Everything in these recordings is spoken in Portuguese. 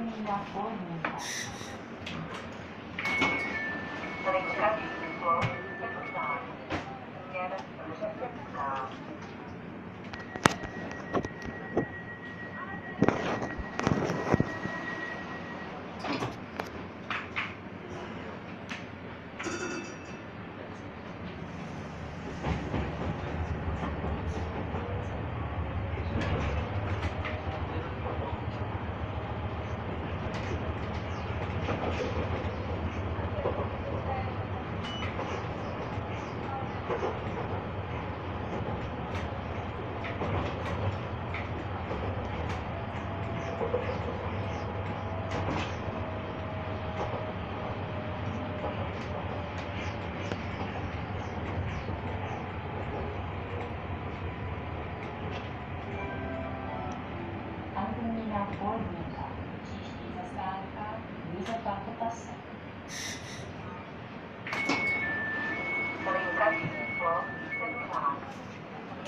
Antoniina Kolmenka. Registračníko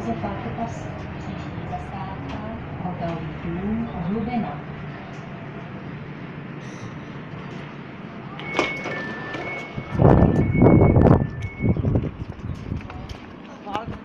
camisa tá tal que eu passei. Rodaldo Rubenal. Logo